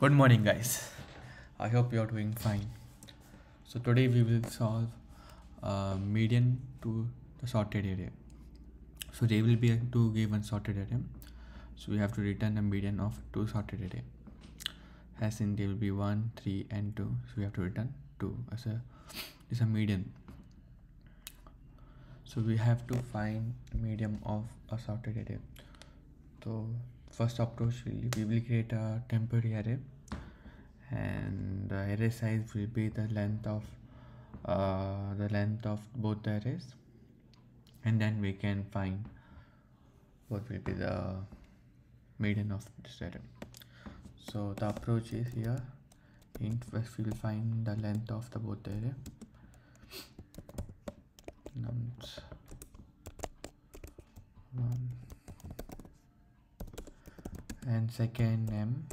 Good morning, guys. I hope you are doing fine. So today we will solve uh, median to the sorted array. So they will be two given sorted array. So we have to return a median of two sorted array. As in there will be one, three, and two. So we have to return two as a is a median. So we have to find median of a sorted array. So first approach we will create a temporary array and the array size will be the length of uh, the length of both the arrays. And then we can find what will be the median of this array. So the approach is here. Int first we will find the length of the both the array. Nums one. And second m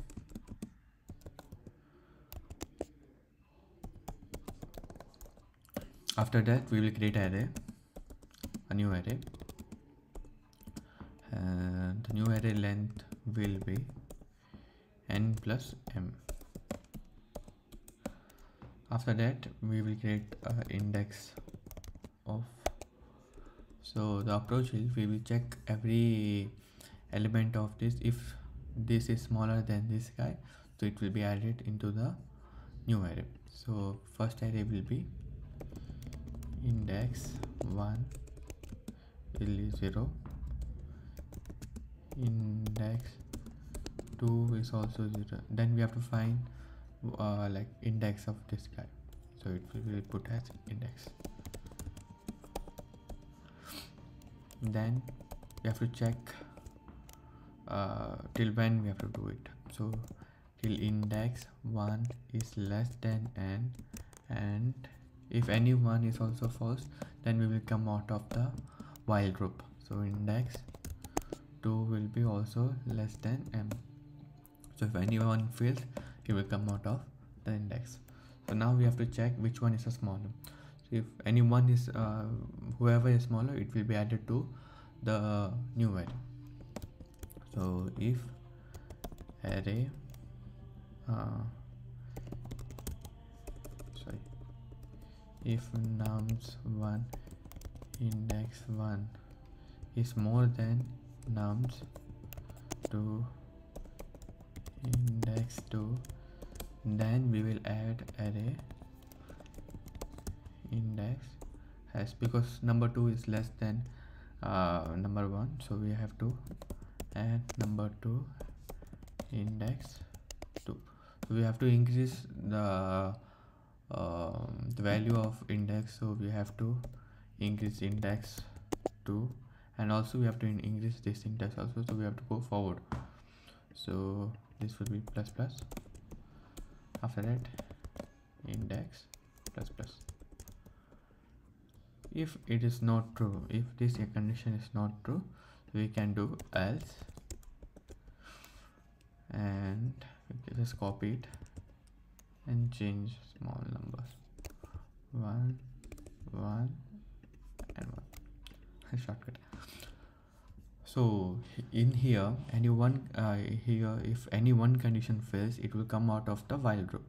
after that we will create array. A new array. And the new array length will be n plus m. After that we will create an index of so the approach is we will check every element of this. If this is smaller than this guy so it will be added into the new array. So first array will be index 1 will be 0 index 2 is also 0 then we have to find uh, like index of this guy. So it will be put as index. Then we have to check uh, till when we have to do it. So till index 1 is less than n and if any one is also false then we will come out of the while loop so index 2 will be also less than m. So if anyone fails it will come out of the index. So now we have to check which one is a smaller. So if anyone is uh, whoever is smaller it will be added to the new array so if array uh, sorry if nums 1 index 1 is more than nums 2 index 2 then we will add array index has because number 2 is less than uh, number 1 so we have to add number 2 index 2 so we have to increase the um, the value of index so we have to increase index 2 and also we have to increase this index also so we have to go forward. So this will be plus plus. After that index plus plus. If it is not true if this condition is not true we can do else. And just copy it and change small numbers one one and one. Shortcut. So in here any one uh, here if any one condition fails it will come out of the while loop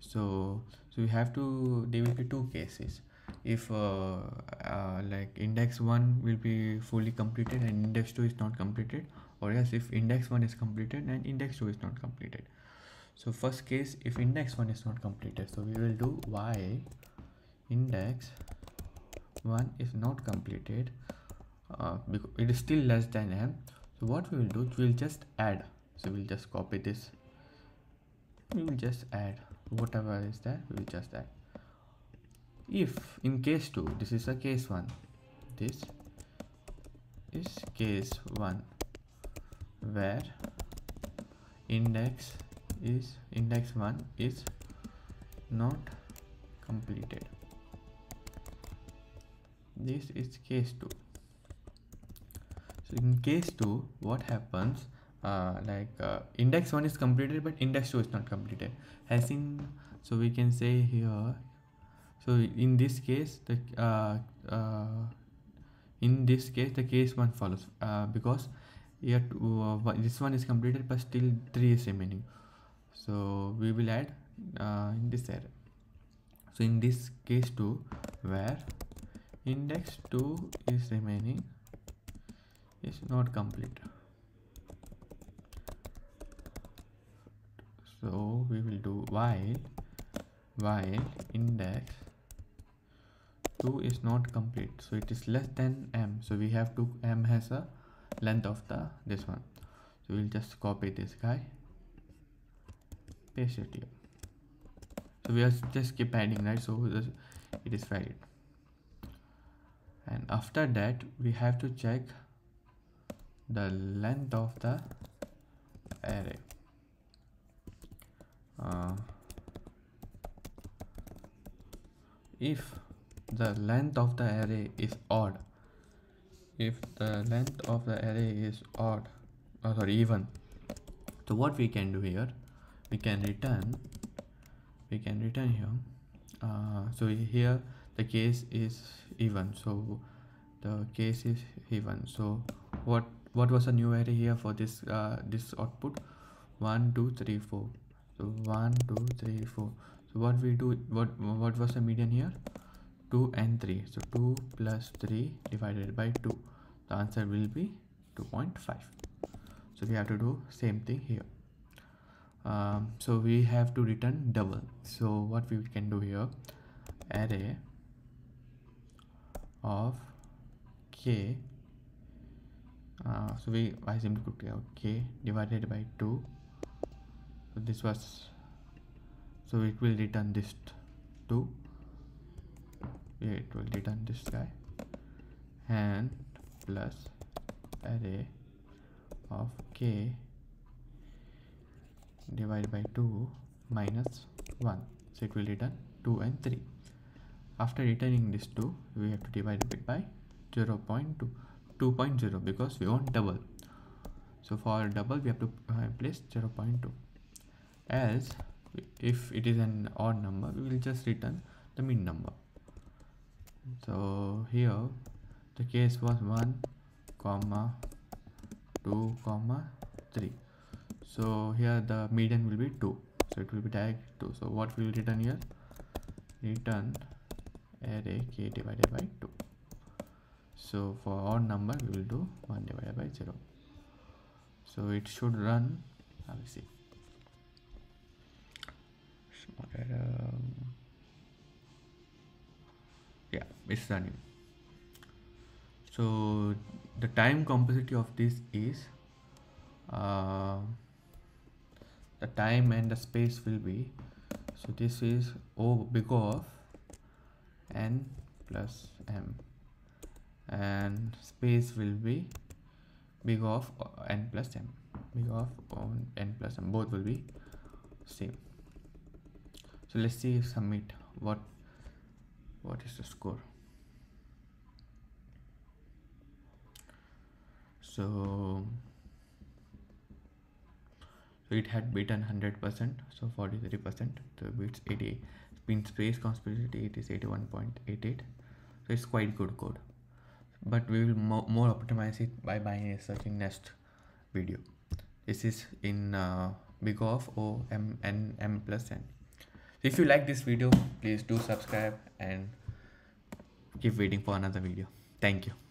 so so we have to there will be two cases. If uh, uh, like index 1 will be fully completed and index 2 is not completed or else if index 1 is completed and index 2 is not completed. So first case if index 1 is not completed so we will do while index 1 is not completed uh, because it is still less than m. So what we will do we will just add so we'll just copy this. We will just add whatever is there we will just add. If in case 2 this is a case 1 this is case 1 where index is index 1 is not completed this is case 2 so in case 2 what happens uh, like uh, index 1 is completed but index 2 is not completed. As in so we can say here so in this case the uh, uh, in this case the case 1 follows uh, because here uh, this one is completed but still 3 is remaining. So we will add in this array so in this case 2 where index 2 is remaining. Is not complete. So we will do while while index 2 is not complete. So it is less than m. So we have to m has a length of the this one. So we'll just copy this guy paste it here. So we are just keep adding right? So it is valid and after that we have to check the length of the array. Uh, if the length of the array is odd if the length of the array is odd or oh, sorry even so what we can do here? We can return we can return here. Uh, so here the case is even. So the case is even. So what what was the new array here for this uh, this output? One two three four. So one two three four. So what we do what what was the median here? 2 and 3 so 2 plus 3 divided by 2 the answer will be 2.5 so we have to do same thing here. Um, so we have to return double. So what we can do here? Array of k uh, so we I simply put k divided by 2 so this was so it will return this 2 it will return this guy. And plus array of k divided by 2 minus 1 so it will return 2 and 3 after returning this 2 we have to divide it by 0 0.2 2.0 because we want double. So for double we have to uh, place 0 0.2 as if it is an odd number we will just return the mean number. So here the case was 1 comma 2 comma 3 so here the median will be 2 so it will be tag 2 so what will return here? Return array k divided by 2 so for odd number we will do 1 divided by 0 so it should run let me see. Yeah it's running. So the time complexity of this is uh, the time and the space will be so this is o big of n plus m. And space will be big of n plus m. Big of n plus m. Both will be same. So let's see submit what what is the score. So so it had beaten 100% so 43% so beats 80 means space complexity it is 81.88 so it's quite good code. But we will mo more optimize it by binary searching nest video. This is in uh, big of o m n m plus n. If you like this video please do subscribe and keep waiting for another video. Thank you